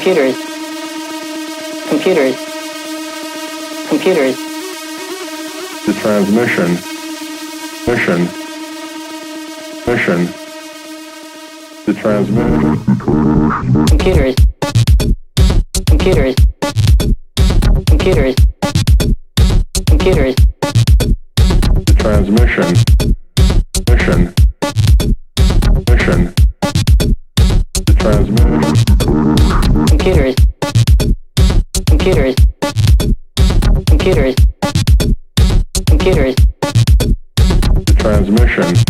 computers. Computers. Computers. The transmission. Mission. Mission. The transmission. Computers. Computers. Computers. Computers. The transmission. Computers. Computers. Transmission.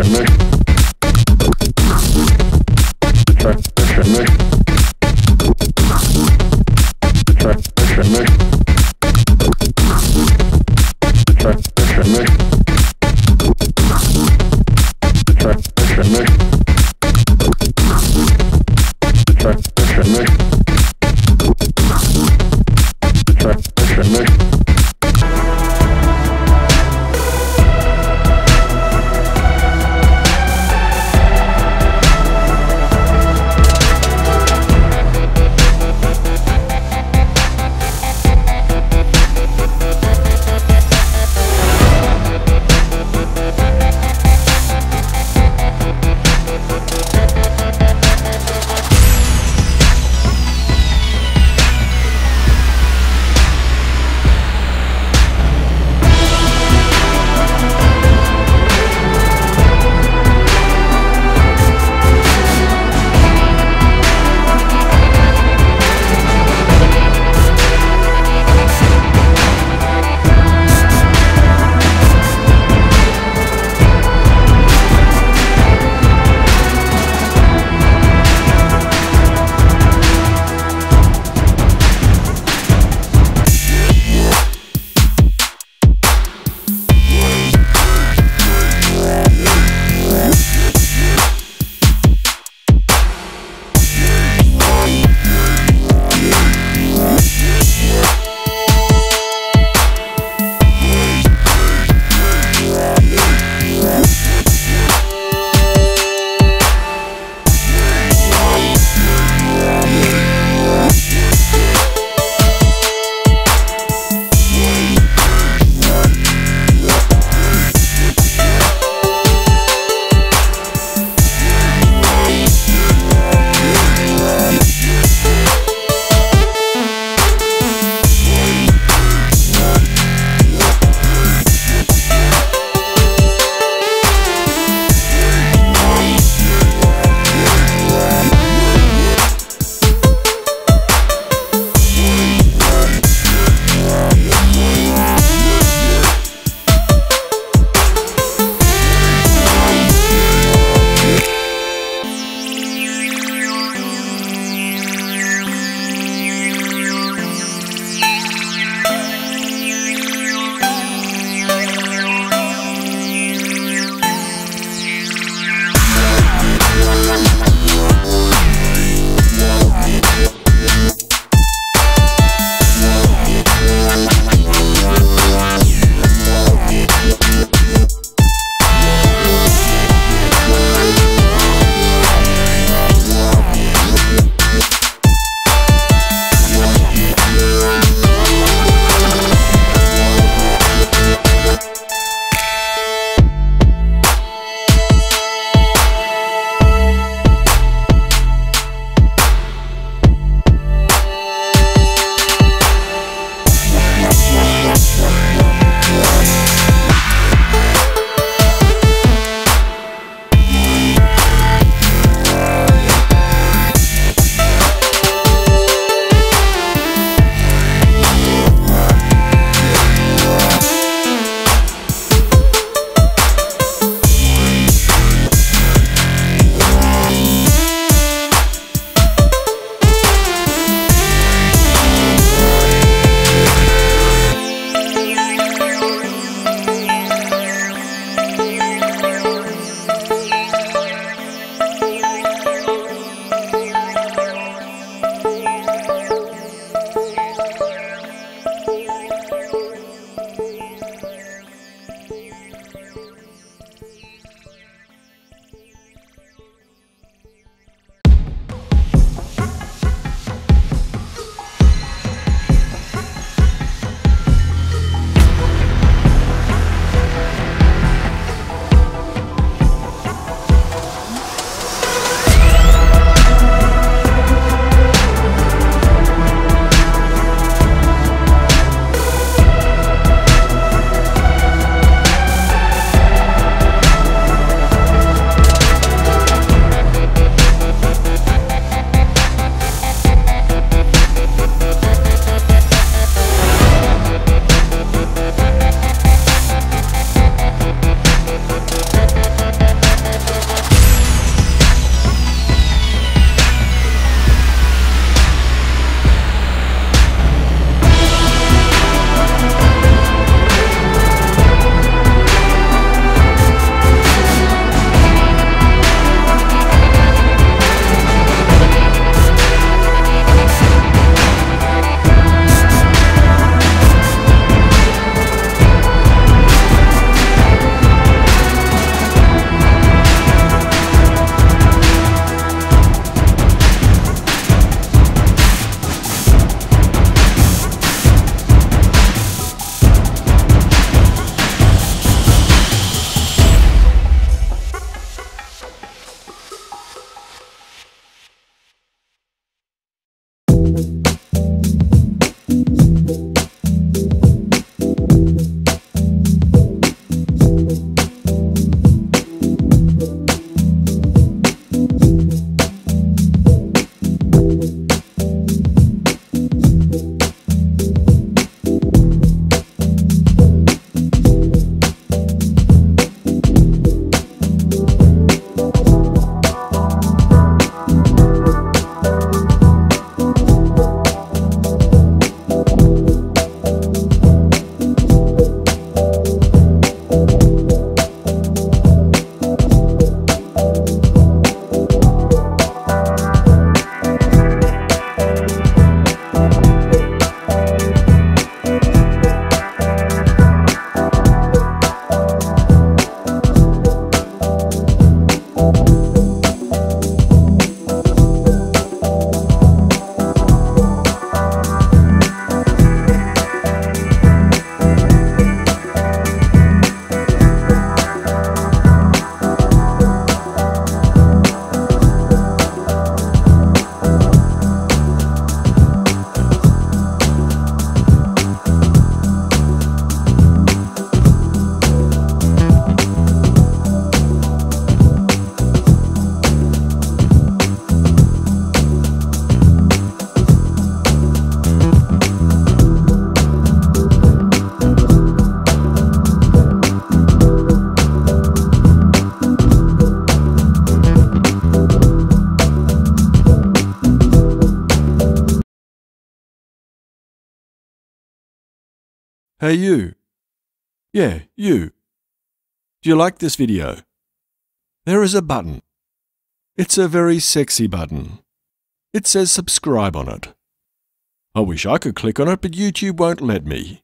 Mission, mission. Hey you. Yeah, you. Do you like this video? There is a button. It's a very sexy button. It says subscribe on it. I wish I could click on it, but YouTube won't let me.